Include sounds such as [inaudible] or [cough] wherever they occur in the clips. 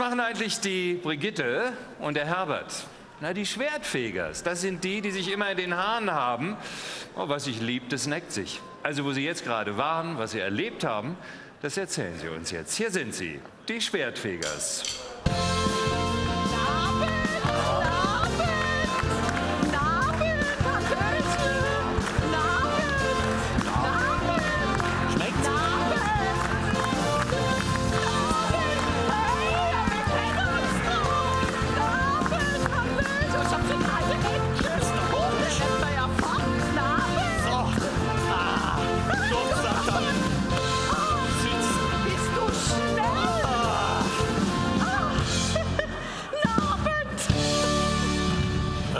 machen eigentlich die Brigitte und der Herbert? Na, die Schwertfegers. Das sind die, die sich immer in den Haaren haben. Oh, was sich liebt, das neckt sich. Also, wo sie jetzt gerade waren, was sie erlebt haben, das erzählen sie uns jetzt. Hier sind sie, die Schwertfegers.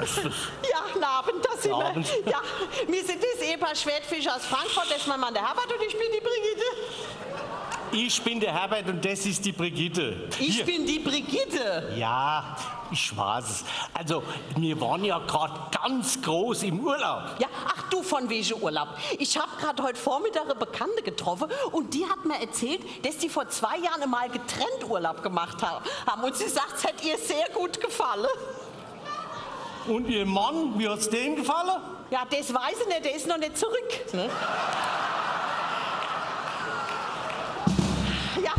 Ja, Abend, das sind Abend. wir. Ja, wir sind das Ehepaar Schwertfischer aus Frankfurt, das ist mein Mann der Herbert und ich bin die Brigitte. Ich bin der Herbert und das ist die Brigitte. Ich Hier. bin die Brigitte. Ja, ich weiß es. Also, wir waren ja gerade ganz groß im Urlaub. Ja, ach du von wegen Urlaub. Ich habe gerade heute Vormittag eine Bekannte getroffen und die hat mir erzählt, dass die vor zwei Jahren mal getrennt Urlaub gemacht ha- haben. Und sie sagt, es hat ihr sehr gut gefallen. Und Ihr Mann, wie hat's dem gefallen? Ja, das weiß ich nicht, der ist noch nicht zurück. Ne? Ja.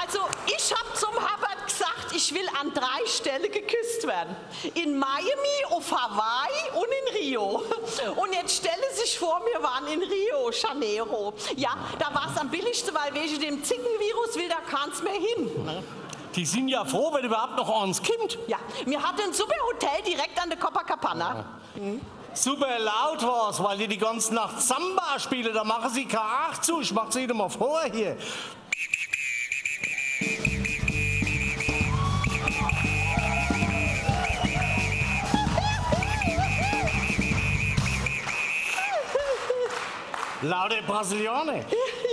Also, ich habe zum Herbert gesagt, ich will an drei Stellen geküsst werden. In Miami, auf Hawaii und in Rio. Und jetzt stelle sich vor, wir waren in Rio Janeiro. Ja, da war es am billigsten, weil wegen dem Zickenvirus will da keins mehr hin. Ne? Die sind ja froh, wenn überhaupt noch eins kommt. Ja, wir hatten ein super Hotel direkt an der Copacabana. Super laut war's, weil die die ganze Nacht Samba spielen. Da machen sie keine Acht zu. Ich mach's ihnen mal vor hier. Laute Brasilianer.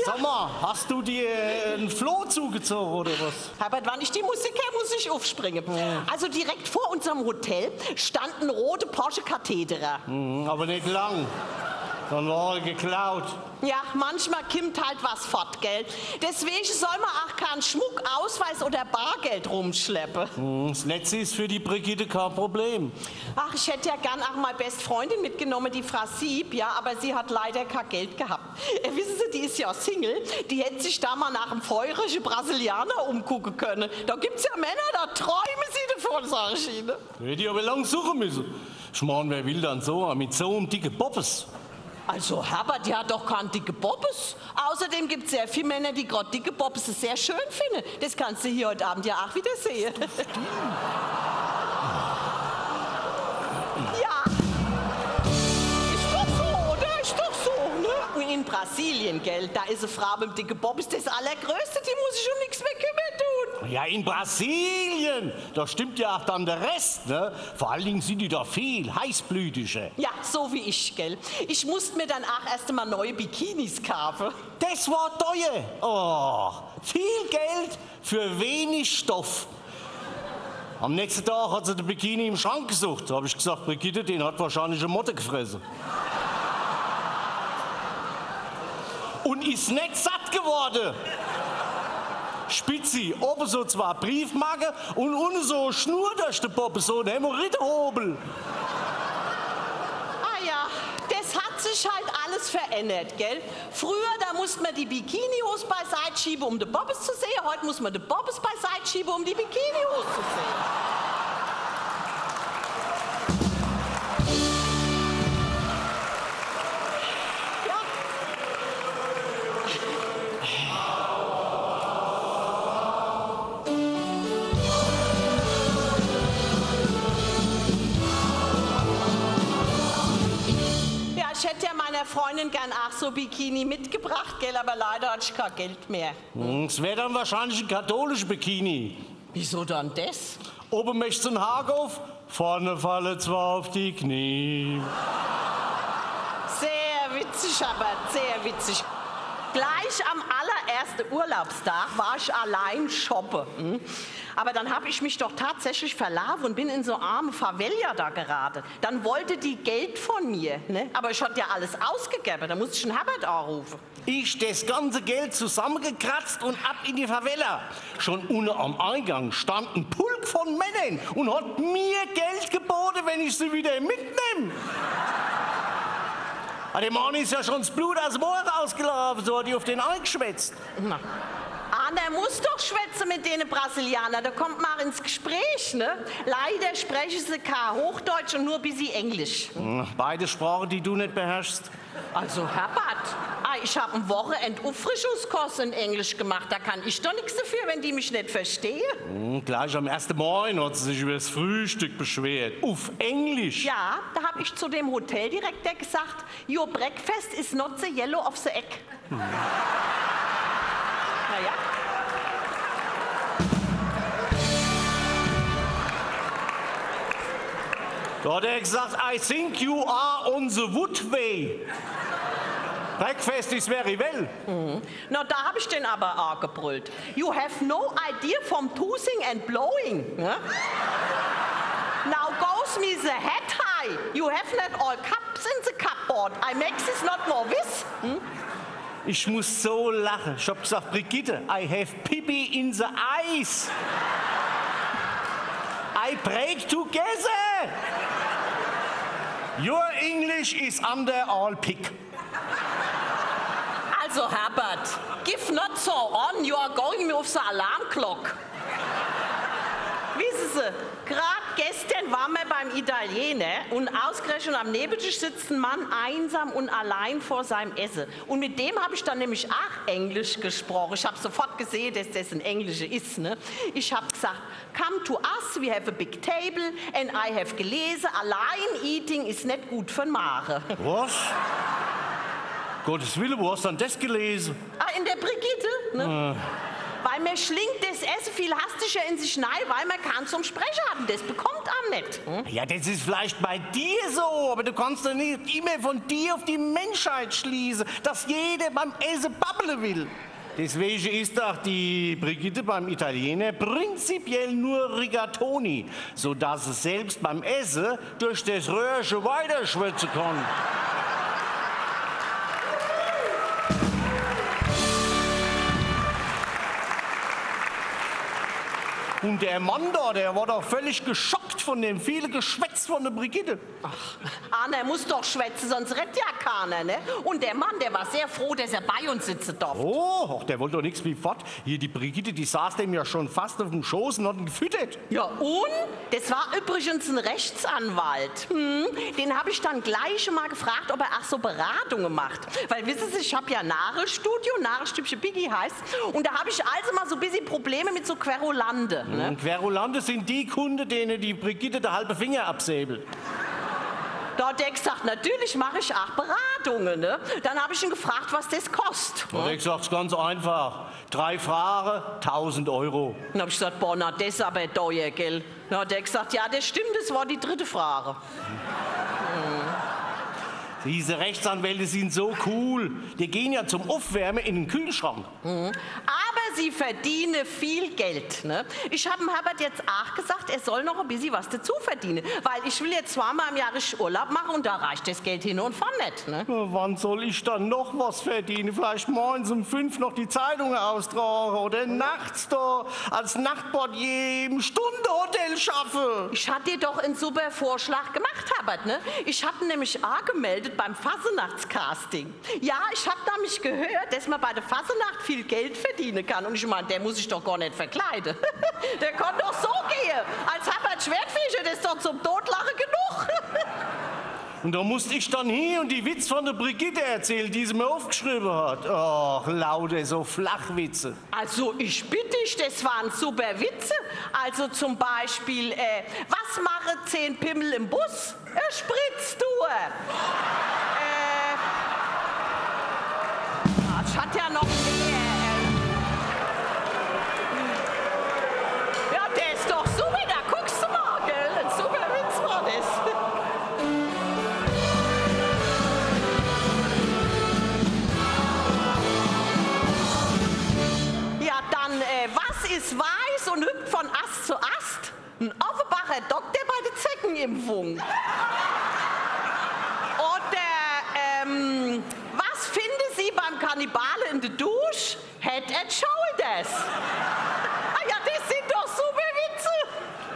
Sag mal, hast du dir äh, einen Floh zugezogen oder was? Herbert, wann ich die Musik her, muss ich aufspringen. Also direkt vor unserem Hotel standen rote Porsche Katheterer. Hm, aber nicht lang. Dann war er geklaut. Ja, manchmal kimmt halt was fort, gell? Deswegen soll man auch keinen Schmuck, Ausweis oder Bargeld rumschleppen. Hm, Das Netz ist für die Brigitte kein Problem. Ach, ich hätte ja gern auch mal Bestfreundin mitgenommen, die Frau Sieb, ja, aber sie hat leider kein Geld gehabt. Äh, wissen Sie, die ist ja Single, die hätte sich da mal nach einem feurigen Brasilianer umgucken können. Da gibt's ja Männer, da träumen sie davon, sag ich Ihnen. Hätte ich aber lang suchen müssen. Ich mein, wer will dann so mit so einem dicken Poppes? Also Herbert, die hat doch keinen dicke Bobbes. Außerdem gibt es sehr viele Männer, die gerade dicke Bobbes sehr schön finden. Das kannst du hier heute Abend ja auch wieder sehen. ja. Ist doch so, oder? Ist doch so, ne? Und in Brasilien, gell, da ist eine Frau mit dicke Bobbes das allergrößte, die muss sich um nichts mehr kümmern. Ja, in Brasilien. Da stimmt ja auch dann der Rest, ne? Vor allen Dingen sind die da viel heißblütiger. Ja, so wie ich, gell. Ich musste mir dann auch erst einmal neue Bikinis kaufen. Das war teuer. Oh, viel Geld für wenig Stoff. Am nächsten Tag hat sie den Bikini im Schrank gesucht. Da habe ich gesagt, Brigitte, den hat wahrscheinlich eine Motte gefressen. Und ist nicht satt geworden. Spitzi, oben so zwei Briefmarken und unten so eine Schnur durch den Poppe, so ein Hämorrhoidenhobel. Ah ja, das hat sich halt alles verändert, gell? Früher, da musste man die Bikinihose beiseite schieben, um den Bobbes zu sehen. Heute muss man den Bobbes beiseite schieben, um die Bikinihose zu sehen. Meiner Freundin gern auch so Bikini mitgebracht, gell, aber leider hatte ich kein Geld mehr. Hm, Es wäre dann wahrscheinlich ein katholischer Bikini. Wieso dann das? Oben möchtest du auf, vorne falle zwar auf die Knie. Sehr witzig, aber sehr witzig. Gleich am allerersten Urlaubstag war ich allein shoppen. hm? Aber dann habe ich mich doch tatsächlich verlaufen und bin in so arme Favela da geraten. Dann wollte die Geld von mir. Ne? Aber ich hatte ja alles ausgegeben. Da musste ich einen Herbert anrufen. Ich das ganze Geld zusammengekratzt und ab in die Favela. Schon unten am Eingang stand ein Pulk von Männern und hat mir Geld geboten, wenn ich sie wieder mitnehme. Ah, Dem Mann ist ja schon das Blut aus dem Ohr rausgelaufen, so hat die auf den eingeschwätzt. Na. Anna muss doch schwätzen mit den Brasilianern, da kommt man ins Gespräch, ne? Leider sprechen sie kein Hochdeutsch und nur ein bisschen Englisch. Hm, Beide Sprachen, die du nicht beherrschst. Also, Herbert, ah, ich habe einen Wochenend-Auffrischungskurs in Englisch gemacht, da kann ich doch nichts dafür, wenn die mich nicht verstehen. Hm, Gleich am ersten Morgen hat sie sich über das Frühstück beschwert. Auf Englisch. Ja, da habe ich zu dem Hoteldirektor gesagt, your breakfast is not the yellow of the egg. Naja. Da hat er gesagt, I think you are on the wood way. Breakfast is very well. Na, da habe ich den aber angebrüllt. You have no idea from toothing and blowing. Ja? Now goes me the head high. You have not all cups in the cupboard. I make this not more this. Hm? Ich muss so lachen. Ich hab gesagt, Brigitte, I have pipi in the eyes. I break together. Your English is under all pick. Also, Herbert, give not so on. You are going me off the alarm clock. Wissen Sie, gerade gestern waren wir beim Italiener und ausgerechnet am Nebentisch sitzt ein Mann einsam und allein vor seinem Essen. Und mit dem habe ich dann nämlich auch Englisch gesprochen. Ich habe sofort gesehen, dass das ein Englischer ist. Ne? Ich habe gesagt, come to us, we have a big table and I have gelesen, allein eating ist nicht gut für Magen. Was? Gottes Wille, wo hast du denn das gelesen? Ah, in der Brigitte, ne? Weil man schlingt das Essen viel hastischer in sich rein, weil man kann zum Sprechen haben. Das bekommt am nicht. Hm? Ja, das ist vielleicht bei dir so, aber du kannst doch nicht immer von dir auf die Menschheit schließen, dass jeder beim Essen babbeln will. Deswegen ist doch die Brigitte beim Italiener prinzipiell nur Rigatoni, sodass sie selbst beim Essen durch das Röhrchen weiterschwitzen kann. Und der Mann da, der war doch völlig geschockt von dem vielen Geschwätz von der Brigitte. Anna muss doch schwätzen, sonst rettet ja keiner. Ne? Und der Mann, der war sehr froh, dass er bei uns sitzen darf. Oh, ach, der wollte doch nichts wie fort. Hier, die Brigitte, die saß dem ja schon fast auf dem Schoß und hat ihn gefüttert. Ja, und? Das war übrigens ein Rechtsanwalt. Hm? Den habe ich dann gleich mal gefragt, ob er auch so Beratungen macht. Weil wissen Sie, ich habe ja Nahrungsstudio, Nahrungsstübchen Biggie heißt. Und da habe ich also mal so ein bisschen Probleme mit so Querulande. Ne? Und Querulante sind die Kunden, denen die Brigitte der halbe Finger absäbelt. Da hat der gesagt, natürlich mache ich auch Beratungen. Ne? Dann habe ich ihn gefragt, was das kostet. Hat er gesagt, ganz einfach. Drei Fragen, 1000 Euro. Dann habe ich gesagt, boah, na, das ist aber teuer, gell? Dann hat er gesagt, ja, das stimmt, das war die dritte Frage. Diese Rechtsanwälte sind so cool. Die gehen ja zum Aufwärmen in den Kühlschrank. Aber sie verdienen viel Geld. Ne? Ich habe Herbert jetzt auch gesagt, er soll noch ein bisschen was dazu verdienen. Weil ich will jetzt zweimal im Jahr Urlaub machen und da reicht das Geld hin und vorne nicht. Ne? Wann soll ich dann noch was verdienen? Vielleicht morgens um fünf noch die Zeitungen austragen oder nachts da als Nachtportier im Stundenhotel schaffen. Ich hatte dir doch einen super Vorschlag gemacht, Herbert. Ne? Ich habe nämlich angemeldet beim Fasenachts-Casting. Ja, ich habe nämlich gehört, dass man bei der Fasenacht viel Geld verdienen kann. Und ich meine, der muss sich doch gar nicht verkleiden. [laughs] der kann doch so gehen. Als Herbert Schwertfischer, das ist doch zum Totlachen genug. [laughs] Und da musste ich dann hin und die Witz von der Brigitte erzählen, die sie mir aufgeschrieben hat. Ach, lauter so Flachwitze. Also ich bitte dich, das waren super Witze. Also zum Beispiel, äh, was machen zehn Pimmel im Bus? Er spritzt du. Äh, ah, ich hatte ja noch mehr. Doktor bei der Zeckenimpfung. Oder, ähm, was finden Sie beim Kannibale in der Dusche? Head and Shoulders. Ah ja, das sind doch super Witze.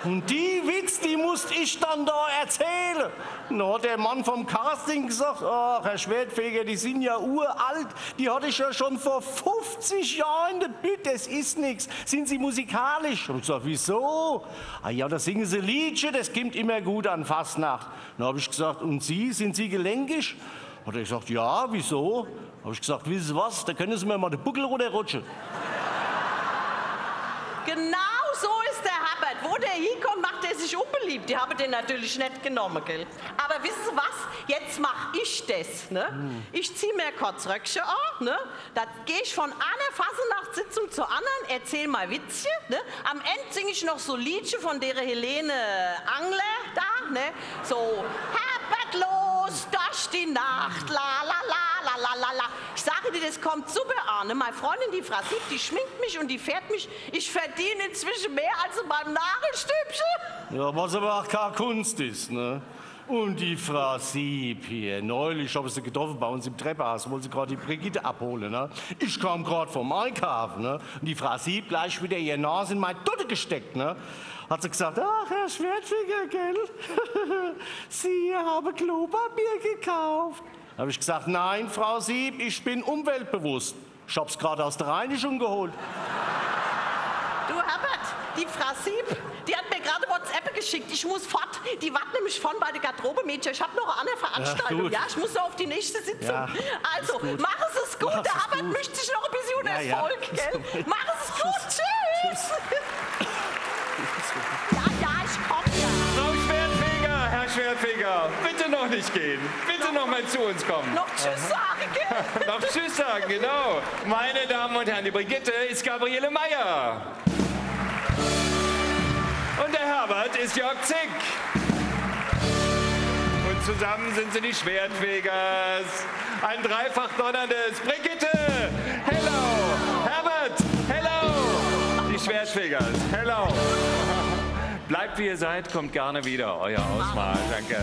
Und die Witz, die musste ich dann da erzählen. Na, hat der Mann vom Casting gesagt, ach, Herr Schwertfeger, die sind ja uralt. Die hatte ich ja schon vor 50 Jahren in der Bütte. Das ist nichts. Sind Sie musikalisch? Hab ich gesagt, wieso? Ah ja, da singen Sie Liedchen, das kommt immer gut an Fastnacht. Dann habe ich gesagt, und Sie, sind Sie gelenkig? Hat er gesagt, ja, wieso? Habe ich gesagt, wissen Sie was, da können Sie mir mal den Buckel runterrutschen. Genau so ist der Herbert. Wo der hinkommt, macht er sich unbeliebt. Die haben den natürlich nicht genommen, gell? Aber wissen Sie was? Jetzt mach ich das, ne? Ich zieh mir kurz Röckchen an, ne? Da gehe ich von einer Fasnachtssitzung zur anderen, erzähl mal Witzchen, ne? Am Ende singe ich noch so Liedchen von der Helene Angler da, ne? So, Herbert los durch die Nacht, la la la la la la la. Ich sage dir, das kommt super an. Ne? Meine Freundin, die Frau Sieb, die schminkt mich und die fährt mich. Ich verdiene inzwischen mehr als in meinem Nagelstübchen. Ja, was aber auch keine Kunst ist, ne? Und die Frau Sieb hier, neulich habe ich sie getroffen bei uns im Treppenhaus, wollte sie gerade die Brigitte abholen, ne? Ich kam gerade vom Einkaufen, ne? Und die Frau Sieb gleich wieder ihr Nase in meine Dutte gesteckt, ne? Hat sie gesagt, ach, Herr Schwertfinger, gell? [laughs] Sie haben Klopapier gekauft. Habe ich gesagt, nein, Frau Sieb, ich bin umweltbewusst. Ich hab's gerade aus der Reinigung geholt. Du Herbert, die Frau Sieb, die hat mir gerade WhatsApp geschickt. Ich muss fort. Die warten nämlich von bei der Garderobe-Mädchen. Ich habe noch eine andere Veranstaltung. gut. Ja, ich muss noch auf die nächste Sitzung. Ja, also, mach es ist gut. Mach der es Herbert gut. mischt sich noch ein bisschen unter Ja, ja. Volk, gell? Mach es gut. Tschüss. Ja, ja, ich komm ja. Schwertfeger, bitte noch nicht gehen. Bitte noch mal zu uns kommen. Noch Tschüss sagen? [laughs] Noch Tschüss sagen, genau. Meine Damen und Herren, die Brigitte ist Gabriele Meyer. Und der Herbert ist Jörg Zick. Und zusammen sind sie die Schwertfegers. Ein dreifach donnerndes Brigitte. Hello. Herbert. Hello. Die Schwertfegers. Hello. Bleibt wie ihr seid, kommt gerne wieder. Euer Ausmal. Danke.